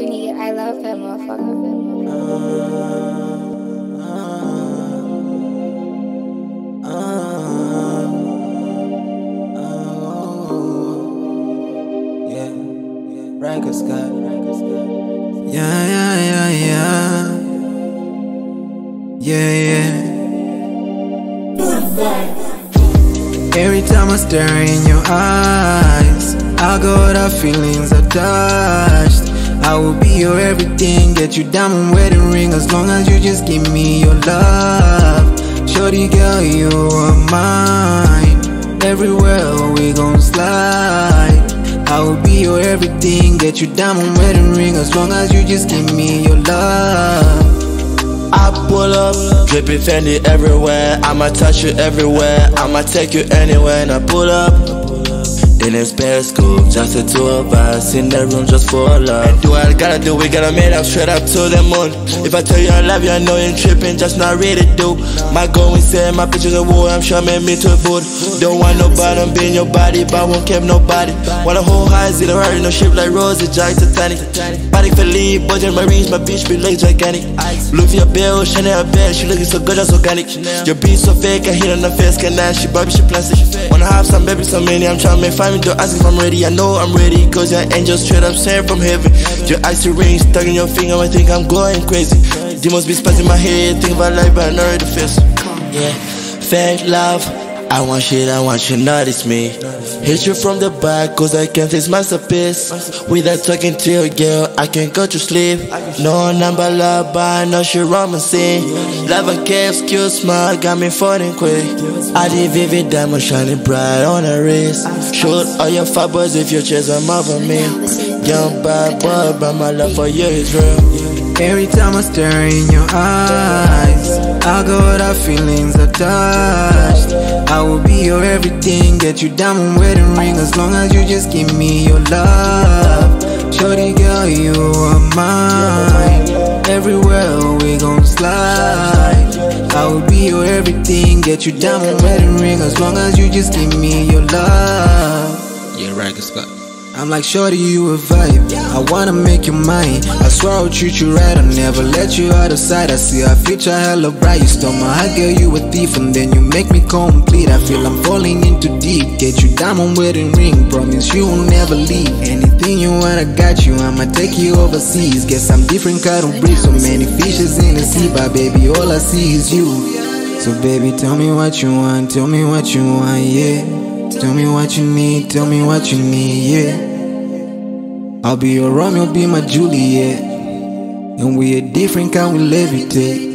Uni, I love that motherfucker. Yeah, Ryker Scott. Yeah, yeah, yeah, yeah. Yeah, yeah. Every time I stare in your eyes, I got the feelings attached. I will be your everything, get you diamond wedding ring as long as you just give me your love. Shorty girl, you are mine. Everywhere we gon' slide. I will be your everything, get you diamond wedding ring as long as you just give me your love. I pull up, dripping Fendi everywhere. I'ma touch you everywhere. I'ma take you anywhere. And I pull up. In this periscope, just the two of us in the room just for love. And do what I gotta do, we gotta meet up straight up to the moon. If I tell you I love you, I know you're tripping, just not ready to do. My goal inside, my pictures of war, I'm sure made me to a boot. Don't want nobody, I'm being your body, but I won't keep nobody. Wanna hold highs, it already no ship like Rosie, Jack Titanic. Body lead, budget marines, my bitch be like gigantic. Look for your bill, Chanel bed, she looking so good, that's organic. Your beat so fake, I hit on the face, can she Bobby, she plastic. Wanna have some baby, so many, I'm trying to find me, don't ask if I'm ready, I know I'm ready. Cause your angel straight up sent from heaven. Your icy rings stuck in your finger, I think I'm going crazy. Demons be spazzing my head, think about life, but I know the face. Yeah, fake love. I want shit, I want you notice me. Hit you from the back, cause I can't taste masterpiece. Without talking to you, girl, I can't go to sleep. No number love, but I know she romancing. Love and care, excuse smile, got me falling quick. I did vivid diamond shining bright on her wrist. Shoot all your fat boys if you chase them over me. Young bad boy, but my love for you is real. Every time I stare in your eyes, I got the feelings attached. I will be your everything, get you diamond wedding ring as long as you just give me your love. Shorty girl, you are mine. Everywhere we gon' slide. I will be your everything, get you diamond wedding ring as long as you just give me your love. Yeah, Ryker Scott. I'm like, shorty, you a vibe. I wanna make you mine. I swear I'll treat you right. I'll never let you out of sight. I see our future hella bright. You stole my heart, girl, you a thief, and then you make me complete. I feel I'm falling into deep. Get you diamond wedding ring. Promise you will never leave. Anything you want, I got you. I'ma take you overseas. Guess I'm different kind of breed. So many fishes in the sea, but baby, all I see is you. So baby, tell me what you want. Tell me what you want, yeah. Tell me what you need, tell me what you need, yeah. I'll be your Romeo, be my Juliet. And we a different kind, we levitate.